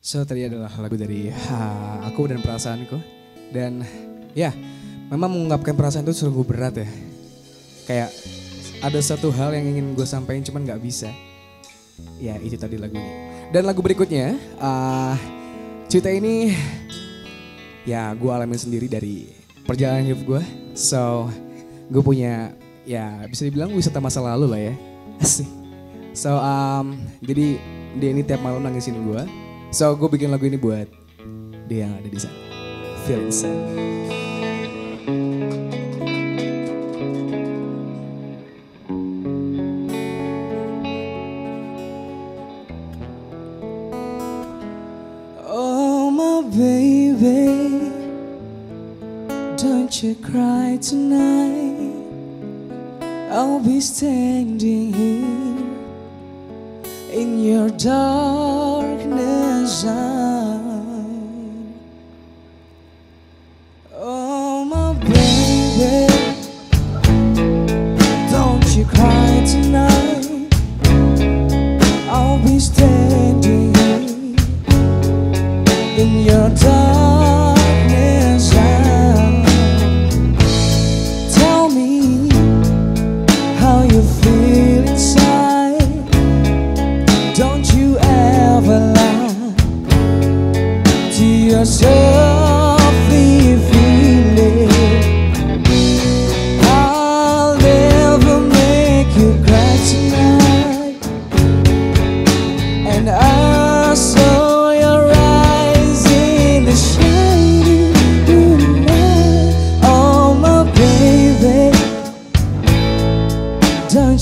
So tadi adalah lagu dari ha, aku dan perasaanku dan ya memang mengungkapkan perasaan itu sungguh berat ya. Kayak ada satu hal yang ingin gue sampaikan cuman nggak bisa. Ya itu tadi lagunya. Dan lagu berikutnya uh, cerita ini ya gue alamin sendiri dari perjalanan hidup gue. So gue punya ya bisa dibilang wisata masa lalu lah ya. Asik. So um, jadi dia ini tiap malam nangisin gue So gue bikin lagu ini buat dia yang ada di sana. Feel inside. Oh baby, don't you cry tonight. I'll be standing here in your darkness. Oh, my baby, don't you cry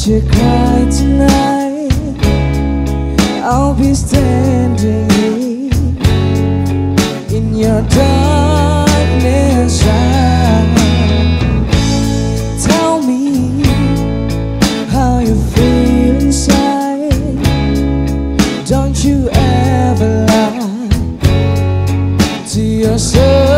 you cry tonight. I'll be standing in your darkness. Tell me how you feel inside. Don't you ever lie to yourself,